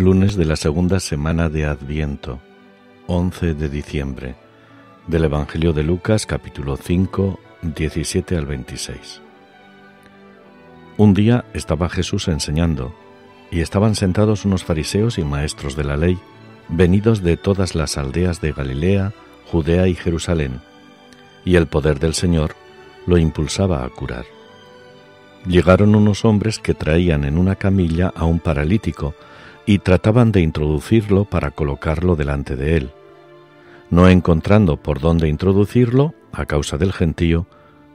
lunes de la segunda semana de Adviento, 11 de diciembre, del Evangelio de Lucas capítulo 5, 17 al 26. Un día estaba Jesús enseñando, y estaban sentados unos fariseos y maestros de la ley, venidos de todas las aldeas de Galilea, Judea y Jerusalén, y el poder del Señor lo impulsaba a curar. Llegaron unos hombres que traían en una camilla a un paralítico y trataban de introducirlo para colocarlo delante de él. No encontrando por dónde introducirlo, a causa del gentío,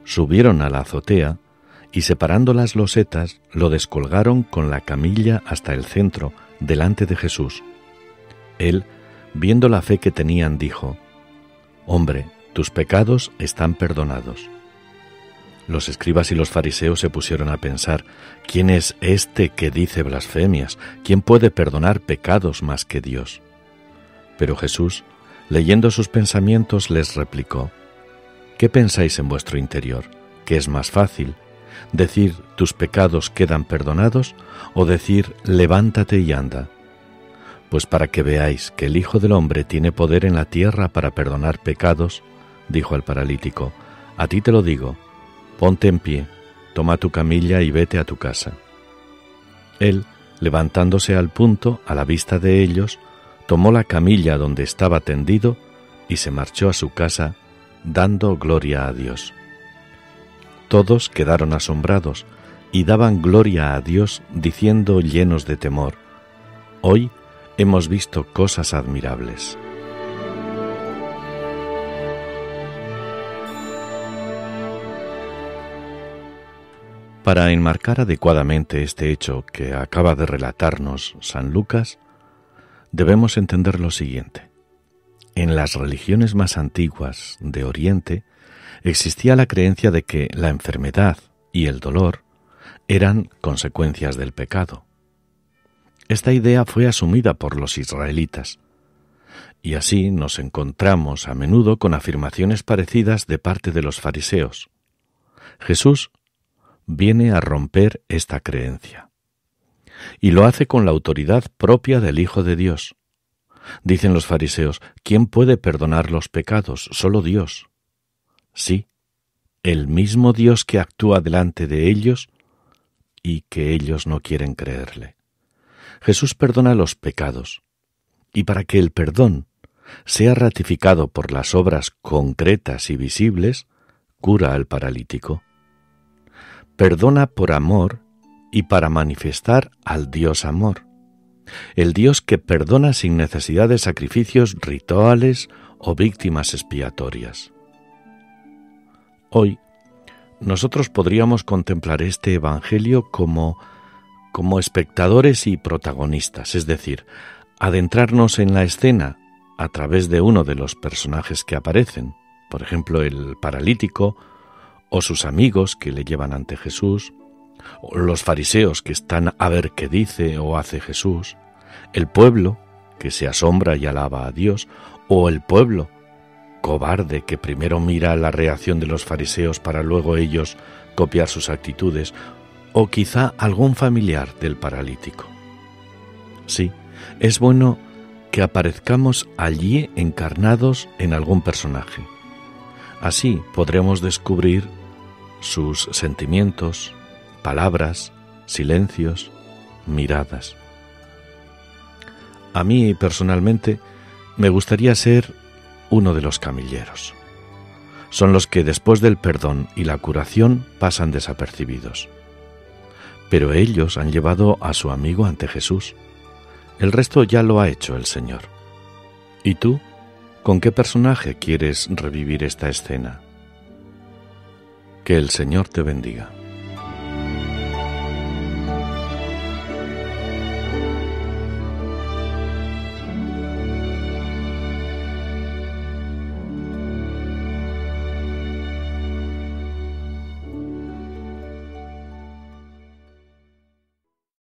subieron a la azotea y separando las losetas lo descolgaron con la camilla hasta el centro, delante de Jesús. Él, viendo la fe que tenían, dijo, Hombre, tus pecados están perdonados. Los escribas y los fariseos se pusieron a pensar, ¿quién es este que dice blasfemias? ¿Quién puede perdonar pecados más que Dios? Pero Jesús, leyendo sus pensamientos, les replicó, ¿qué pensáis en vuestro interior? ¿Qué es más fácil? ¿Decir tus pecados quedan perdonados o decir levántate y anda? Pues para que veáis que el Hijo del Hombre tiene poder en la tierra para perdonar pecados, dijo al paralítico, a ti te lo digo, ponte en pie, toma tu camilla y vete a tu casa. Él, levantándose al punto, a la vista de ellos, tomó la camilla donde estaba tendido y se marchó a su casa, dando gloria a Dios. Todos quedaron asombrados y daban gloria a Dios diciendo llenos de temor, Hoy hemos visto cosas admirables. Para enmarcar adecuadamente este hecho que acaba de relatarnos San Lucas, debemos entender lo siguiente. En las religiones más antiguas de Oriente existía la creencia de que la enfermedad y el dolor eran consecuencias del pecado. Esta idea fue asumida por los israelitas, y así nos encontramos a menudo con afirmaciones parecidas de parte de los fariseos. Jesús viene a romper esta creencia. Y lo hace con la autoridad propia del Hijo de Dios. Dicen los fariseos, ¿quién puede perdonar los pecados? Solo Dios. Sí, el mismo Dios que actúa delante de ellos y que ellos no quieren creerle. Jesús perdona los pecados, y para que el perdón sea ratificado por las obras concretas y visibles, cura al paralítico perdona por amor y para manifestar al Dios amor, el Dios que perdona sin necesidad de sacrificios rituales o víctimas expiatorias. Hoy, nosotros podríamos contemplar este Evangelio como, como espectadores y protagonistas, es decir, adentrarnos en la escena a través de uno de los personajes que aparecen, por ejemplo el paralítico o sus amigos que le llevan ante Jesús, o los fariseos que están a ver qué dice o hace Jesús, el pueblo que se asombra y alaba a Dios, o el pueblo cobarde que primero mira la reacción de los fariseos para luego ellos copiar sus actitudes, o quizá algún familiar del paralítico. Sí, es bueno que aparezcamos allí encarnados en algún personaje. Así podremos descubrir sus sentimientos, palabras, silencios, miradas. A mí personalmente me gustaría ser uno de los camilleros. Son los que después del perdón y la curación pasan desapercibidos. Pero ellos han llevado a su amigo ante Jesús. El resto ya lo ha hecho el Señor. ¿Y tú? ¿Con qué personaje quieres revivir esta escena? Que el Señor te bendiga.